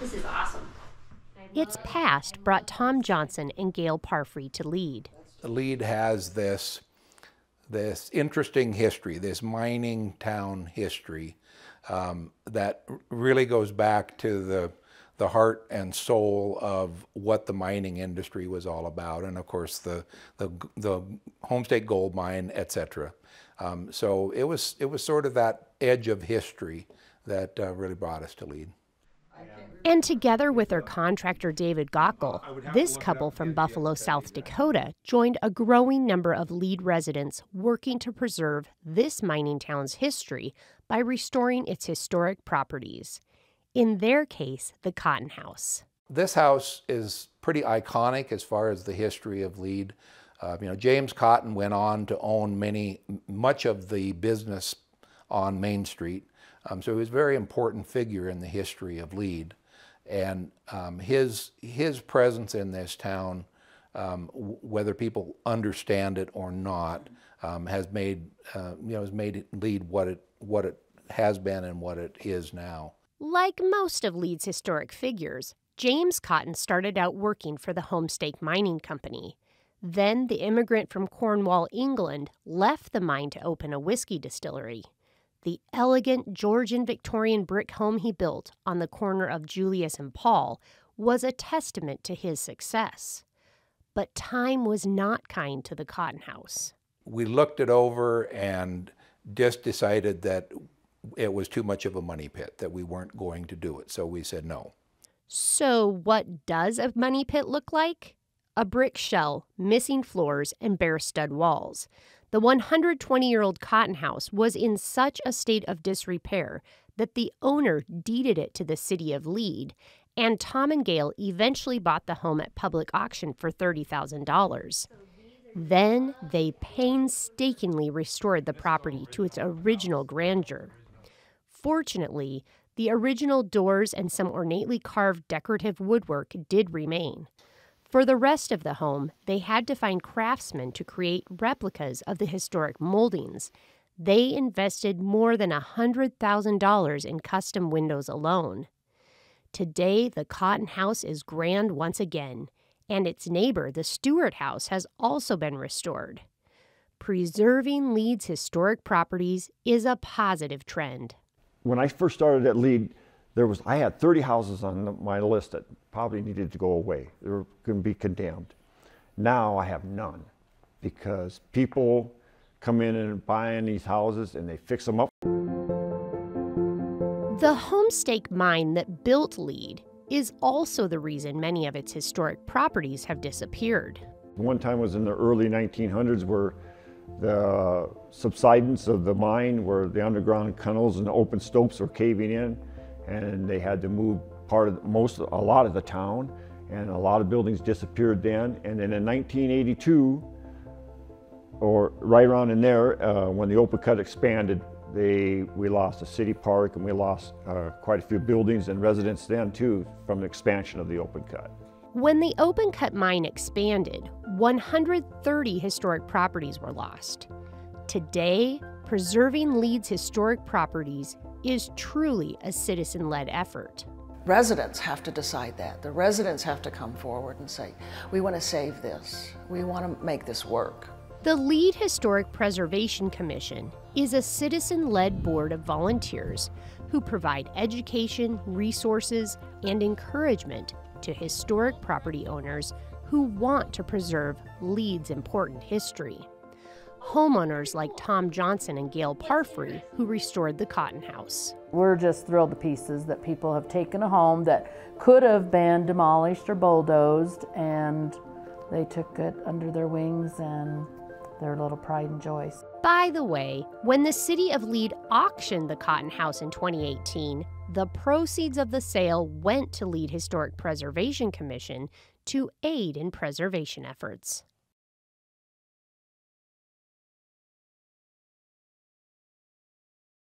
This is awesome. Its past brought Tom Johnson and Gail Parfrey to Lead. Lead has this, this interesting history, this mining town history um, that really goes back to the, the heart and soul of what the mining industry was all about, and of course the, the, the Homestake Gold Mine, etc. Um, so it was, it was sort of that edge of history that uh, really brought us to Lead. And together with their contractor David Gockel, this couple from Buffalo, South Dakota, joined a growing number of lead residents working to preserve this mining town's history by restoring its historic properties. In their case, the Cotton House. This house is pretty iconic as far as the history of Lead. Uh, you know, James Cotton went on to own many, much of the business on Main Street. Um, so he was a very important figure in the history of Lead. And um, his, his presence in this town, um, whether people understand it or not, um, has made, uh, you know, has made Lead what it, what it has been and what it is now. Like most of Lead's historic figures, James Cotton started out working for the Homestake Mining Company. Then the immigrant from Cornwall, England, left the mine to open a whiskey distillery. The elegant Georgian Victorian brick home he built on the corner of Julius and Paul was a testament to his success. But time was not kind to the Cotton House. We looked it over and just decided that it was too much of a money pit, that we weren't going to do it. So we said no. So, what does a money pit look like? A brick shell, missing floors, and bare stud walls. The 120 year old cotton house was in such a state of disrepair that the owner deeded it to the city of Lead, and Tom and Gail eventually bought the home at public auction for $30,000. Then they painstakingly restored the property to its original grandeur. Fortunately, the original doors and some ornately carved decorative woodwork did remain. For the rest of the home, they had to find craftsmen to create replicas of the historic moldings. They invested more than a $100,000 in custom windows alone. Today, the Cotton House is grand once again, and its neighbor, the Stewart House, has also been restored. Preserving Lead's historic properties is a positive trend. When I first started at Lead, there was I had 30 houses on my list that probably needed to go away. They were going to be condemned. Now I have none because people come in and buying these houses and they fix them up. The Homestake mine that built Lead is also the reason many of its historic properties have disappeared. One time was in the early 1900s where the subsidence of the mine, where the underground tunnels and the open stopes were caving in, and they had to move part of most, a lot of the town, and a lot of buildings disappeared then. And then in 1982, or right around in there, uh, when the open cut expanded, they, we lost a city park and we lost uh, quite a few buildings and residents then too from the expansion of the open cut. When the open cut mine expanded, 130 historic properties were lost. Today, preserving Lead's historic properties is truly a citizen led effort. Residents have to decide that. The residents have to come forward and say, we want to save this, we want to make this work. The Lead Historic Preservation Commission is a citizen led board of volunteers who provide education, resources, and encouragement to historic property owners who want to preserve Lead's important history homeowners like Tom Johnson and Gail Parfrey who restored the Cotton House. We're just thrilled to pieces that people have taken a home that could have been demolished or bulldozed and they took it under their wings and their little pride and joy. By the way, when the city of Lead auctioned the Cotton House in 2018, the proceeds of the sale went to Lead Historic Preservation Commission to aid in preservation efforts.